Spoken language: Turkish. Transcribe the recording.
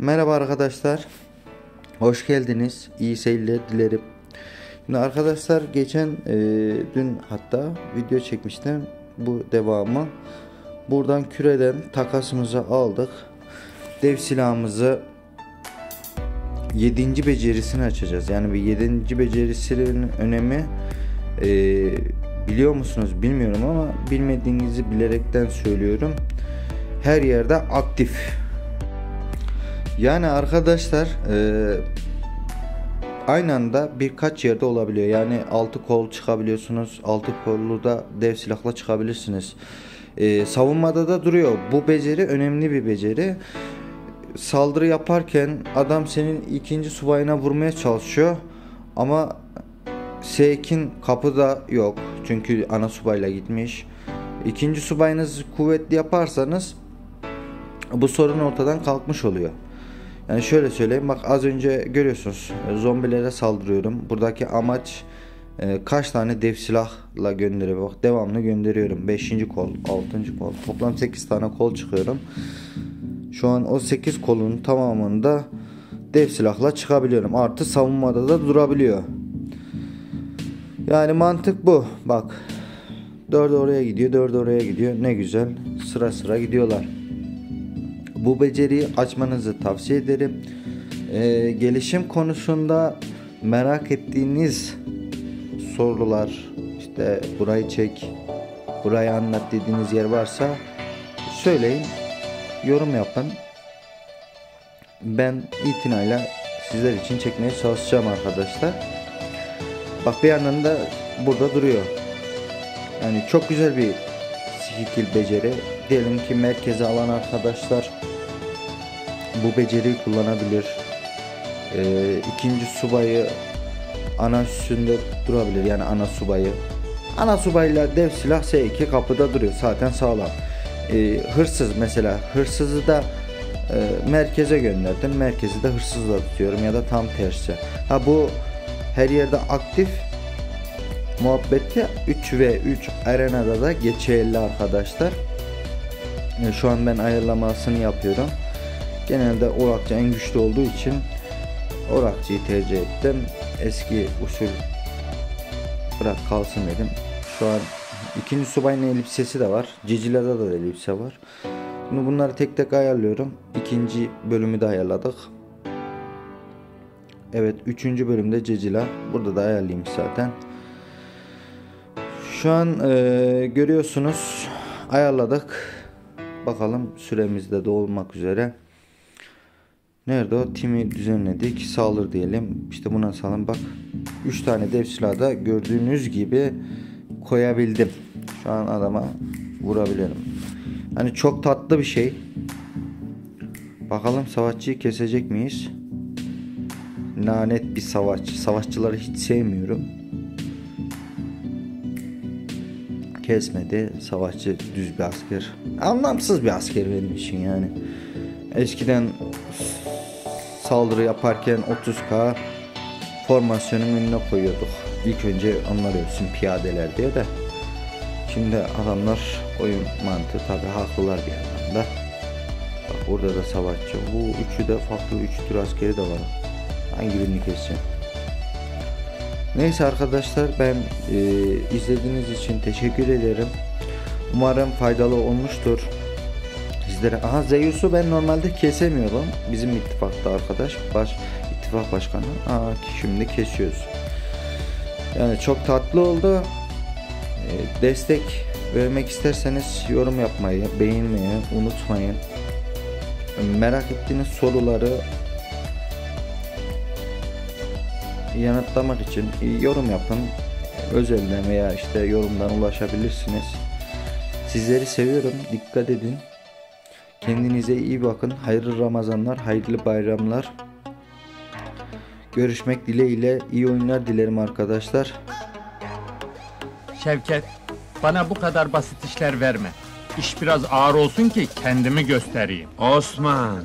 Merhaba arkadaşlar. Hoş geldiniz. İyi seyirler dilerim. Şimdi arkadaşlar geçen e, dün hatta video çekmiştim. Bu devamı. Buradan küreden takasımızı aldık. Dev silahımızı 7. becerisini açacağız. Yani bir 7. becerisinin önemi e, biliyor musunuz bilmiyorum ama bilmediğinizi bilerekten söylüyorum. Her yerde aktif yani arkadaşlar e, aynı anda birkaç yerde olabiliyor. Yani altı kol çıkabiliyorsunuz. Altı kollu da dev silahla çıkabilirsiniz. E, savunmada da duruyor. Bu beceri önemli bir beceri. Saldırı yaparken adam senin ikinci subayına vurmaya çalışıyor. Ama Seyk'in kapıda yok. Çünkü ana subayla gitmiş. İkinci subayınız kuvvetli yaparsanız bu sorun ortadan kalkmış oluyor. Yani şöyle söyleyeyim bak az önce görüyorsunuz zombilere saldırıyorum. Buradaki amaç e, kaç tane dev silahla gönderiyor. Bak devamlı gönderiyorum. 5. kol, 6. kol. Toplam 8 tane kol çıkıyorum. Şu an o 8 kolun tamamında dev silahla çıkabiliyorum. Artı savunmada da durabiliyor. Yani mantık bu. Bak. 4 oraya gidiyor, 4 oraya gidiyor. Ne güzel. Sıra sıra gidiyorlar. Bu beceriyi açmanızı tavsiye ederim. Ee, gelişim konusunda merak ettiğiniz sorular işte burayı çek, burayı anlat dediğiniz yer varsa söyleyin, yorum yapın. Ben itinayla sizler için çekmeye çalışacağım arkadaşlar. Bak bir yandan da burada duruyor. Yani çok güzel bir skill beceri. Diyelim ki merkeze alan arkadaşlar bu beceriyi kullanabilir. Ee, ikinci subayı ana üstünde durabilir yani ana subayı. Ana subayla dev silah S2 kapıda duruyor zaten sağlam. Ee, hırsız mesela hırsızı da e, merkeze gönderdim. Merkezi de hırsızla tutuyorum ya da tam tersi. Ha bu her yerde aktif muhabbeti 3 ve 3 arenada da geçerli arkadaşlar. Yani şu an ben ayarlamasını yapıyorum. Genelde orakçı en güçlü olduğu için orakçıyı tercih ettim. Eski usul bırak kalsın dedim. Şu an ikinci subayın elbisesi de var. Cicila'da da elbise var. Şimdi bunları tek tek ayarlıyorum. İkinci bölümü de ayarladık. Evet üçüncü bölümde Cecila. Burada da ayarlayayım zaten. Şu an e, görüyorsunuz ayarladık. Bakalım süremizde de olmak üzere. Nerede o? Timi düzenledik. Saldır diyelim. İşte buna salın. Bak 3 tane dev silahı da gördüğünüz gibi koyabildim. Şu an adama vurabilirim. Hani çok tatlı bir şey. Bakalım savaşçıyı kesecek miyiz? Lanet bir savaşçı. Savaşçıları hiç sevmiyorum. Kesmedi. Savaşçı düz bir asker. Anlamsız bir asker benim için yani. Eskiden saldırı yaparken 30k formasyonun önüne koyuyorduk. İlk önce onlar ölsün piyadeler diye de. Şimdi adamlar oyun mantığı tabi haklılar bir yandan da. Bak burada da savaşçı. Bu üçü de farklı üç tür askeri de var. Hangi birini keseceğim? Neyse arkadaşlar ben e, izlediğiniz için teşekkür ederim. Umarım faydalı olmuştur sizlere. Aha Zeus'u ben normalde kesemiyordum. Bizim ittifakta arkadaş. Baş, ittifak başkanı. Aa şimdi kesiyoruz. Yani çok tatlı oldu. Ee, destek vermek isterseniz yorum yapmayı, beğenmeyi unutmayın. Merak ettiğiniz soruları yanıtlamak için yorum yapın. Özelden veya işte yorumdan ulaşabilirsiniz. Sizleri seviyorum. Dikkat edin. Kendinize iyi bakın. Hayırlı Ramazanlar, hayırlı bayramlar. Görüşmek dileğiyle iyi oyunlar dilerim arkadaşlar. Şevket, bana bu kadar basit işler verme. İş biraz ağır olsun ki kendimi göstereyim. Osman.